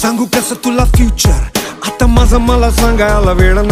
सांगू कसं तुला फ्युचर आता माझं मला सांगायला वेळ नाही.